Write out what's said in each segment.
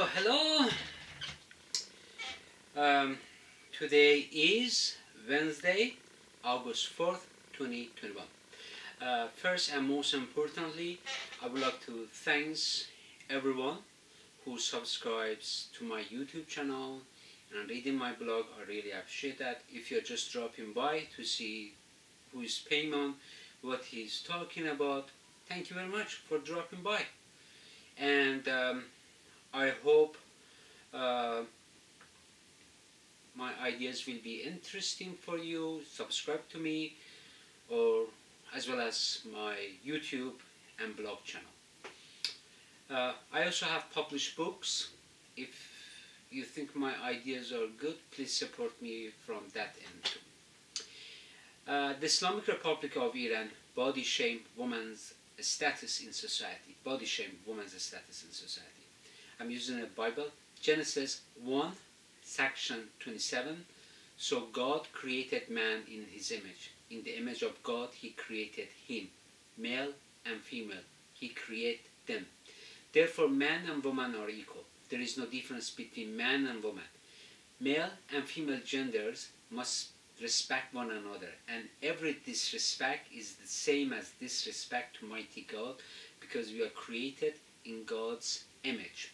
So hello. Um, today is Wednesday, August 4th, 2021. Uh, first and most importantly, I would like to thank everyone who subscribes to my YouTube channel and reading my blog. I really appreciate that. If you're just dropping by to see who is Peyman, what he's talking about, thank you very much for dropping by. And um, I hope uh, my ideas will be interesting for you. Subscribe to me or as well as my YouTube and blog channel. Uh, I also have published books. If you think my ideas are good, please support me from that end. Uh, the Islamic Republic of Iran body shame women's status in society. Body shame women's status in society. I'm using a Bible, Genesis 1, section 27. So God created man in his image. In the image of God, he created him. Male and female, he created them. Therefore, man and woman are equal. There is no difference between man and woman. Male and female genders must respect one another, and every disrespect is the same as disrespect to mighty God because we are created in God's image.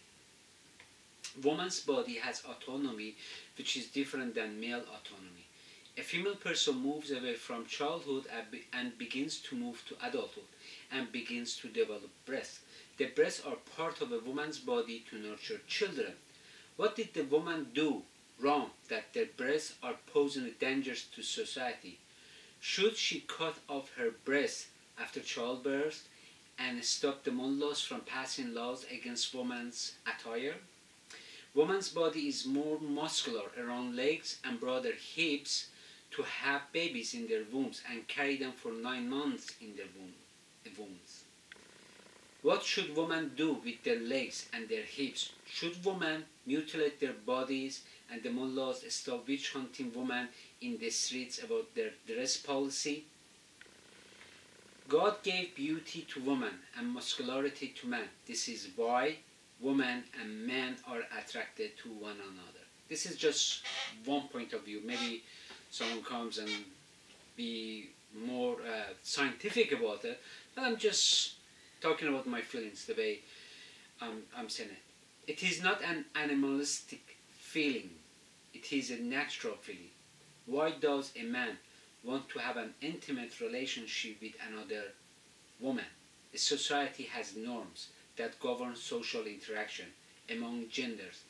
Woman's body has autonomy which is different than male autonomy. A female person moves away from childhood and begins to move to adulthood and begins to develop breasts. The breasts are part of a woman's body to nurture children. What did the woman do wrong that their breasts are posing dangers to society? Should she cut off her breasts after childbirth and stop the mullahs from passing laws against women's attire? Woman's body is more muscular around legs and broader hips to have babies in their wombs and carry them for nine months in their womb, wombs. What should women do with their legs and their hips? Should women mutilate their bodies and the mullahs stop witch hunting women in the streets about their dress policy? God gave beauty to women and muscularity to men. This is why women and men are attracted to one another. This is just one point of view. Maybe someone comes and be more uh, scientific about it, but I'm just talking about my feelings the way um, I'm saying it. It is not an animalistic feeling. It is a natural feeling. Why does a man want to have an intimate relationship with another woman? A society has norms that govern social interaction among genders.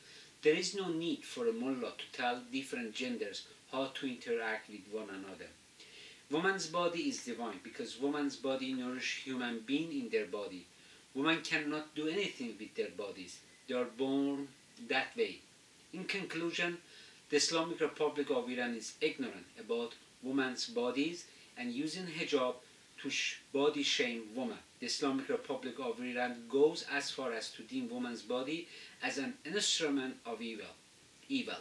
There is no need for a mullah to tell different genders how to interact with one another. Woman's body is divine because woman's body nourish human being in their body. Women cannot do anything with their bodies. They are born that way. In conclusion, the Islamic Republic of Iran is ignorant about women's bodies and using hijab to body shame women. The Islamic Republic of Iran goes as far as to deem woman's body as an instrument of evil. evil.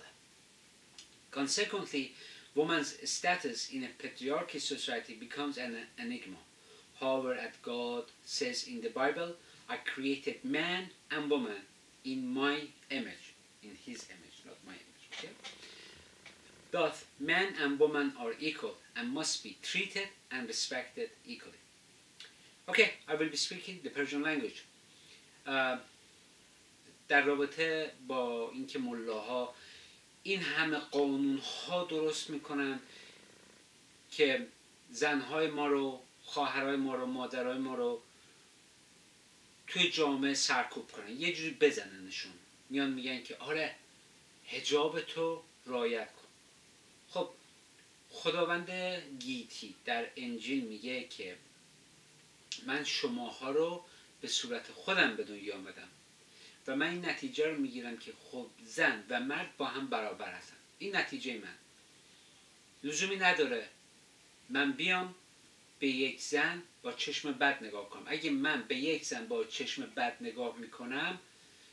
Consequently, woman's status in a patriarchal society becomes an enigma. However, as God says in the Bible, I created man and woman in my image, in his image, not my image. Okay? Thus, man and woman are equal and must be treated and respected equally. Okay, I will be speaking the Persian language. Uh, در رابطه با اینکه ملاها این همه قانون ها درست می‌کنن که زنهای ما رو خواهرای ما رو مادرای ما رو توی جامعه سرکوب کنن یه جوری بزننشون میان میگن که آره هجاب تو رایت کن خب خداوند گیتی در انجیل میگه که من شماها رو به صورت خودم به دنیا آمدم و من این نتیجه رو می‌گیرم که خب زن و مرد با هم برابر هستن. این نتیجه من. لزومی نداره من بیام به یک زن با چشم بد نگاه کنم. اگه من به یک زن با چشم بد نگاه می‌کنم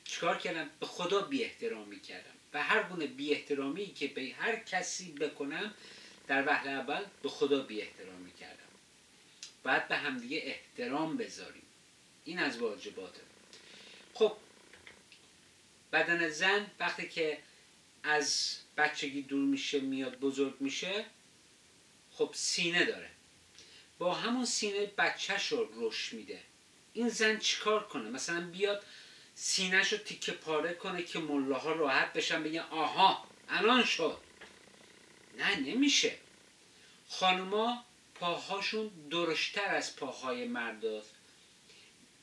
چیکار کردم؟ به خدا بی احترامی کردم و هر گونه بی احترامی که به هر کسی بکنم در وهله اول به خدا بی احترامی کردم. باید به همدیگه احترام بذاریم. این از واجباته. خب بدن زن وقتی که از بچگی دور میشه میاد بزرگ میشه خب سینه داره. با همون سینه بچهش رو رشد میده. این زن چیکار کنه؟ مثلا بیاد سینهش رو تیکه پاره کنه که ملاها راحت بشن بگن آها الان شد. نه نمیشه. خانوما پاهاشون درشتر از پاهای مرداست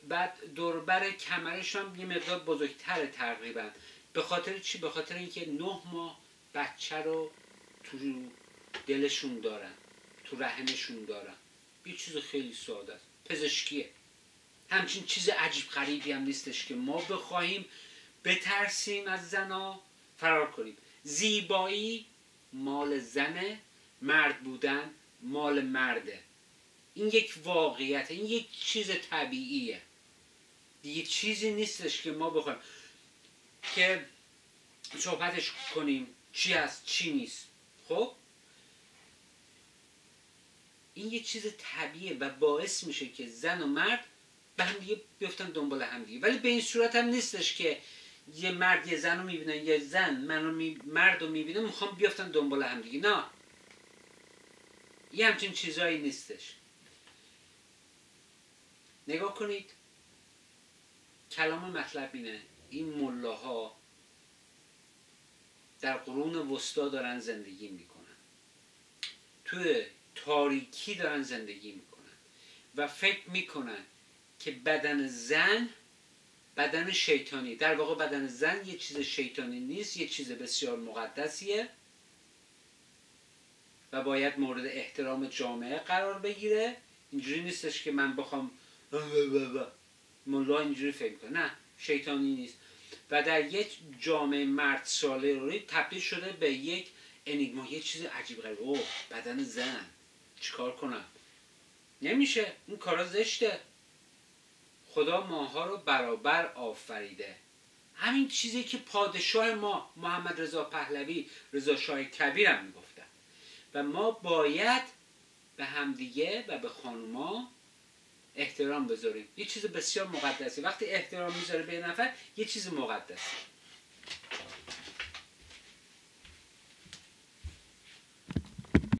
بعد دوربر کمرشون یه مقدار بزرگتره تقریبا. به خاطر چی؟ به خاطر اینکه نه ماه بچه رو تو دلشون دارن تو رحمشون دارن. یه چیز خیلی ساده است. پزشکیه. همچین چیز عجیب غریبی هم نیستش که ما بخواهیم بترسیم از زنا فرار کنیم. زیبایی مال زنه مرد بودن مال مرده. این یک واقعیت این یک چیز طبیعیه. دیگه چیزی نیستش که ما بخوایم. که صحبتش کنیم چی هست چی نیست. خب؟ این یه چیز طبیعه و باعث میشه که زن و مرد به هم دیگه بیفتن دنبال هم دیگه. ولی به این صورت هم نیستش که یه مرد یه زن رو می‌بینن یه زن من رو می... مرد رو می‌بینه می‌خوام بیفتن دنبال هم دیگه. نه. یه همچین چیزایی نیستش. نگاه کنید. کلام مطلب اینه. این ملاها در قرون وسطا دارن زندگی می‌کنن. توی تاریکی دارن زندگی می‌کنن. و فکر می‌کنن که بدن زن بدن شیطانی. در واقع بدن زن یه چیز شیطانی نیست یه چیز بسیار مقدسیه و باید مورد احترام جامعه قرار بگیره. اینجوری نیستش که من بخوام ملا اینجوری فکر کنه نه شیطانی نیست. و در یک جامعه مرد ساله روی تبدیل شده به یک انیگما یه چیز عجیب غریب. بدن زن. چیکار کنم؟ نمیشه. این کارا زشته. خدا ماها رو برابر آفریده. همین چیزی که پادشاه ما محمد رضا پهلوی رضا شاه کبیر هم می‌گفتن. و ما باید به همدیگه و به خانوما احترام بذاریم. یه چیز بسیار مقدسی. وقتی احترام می‌ذاره به نفر یه چیز مقدسی.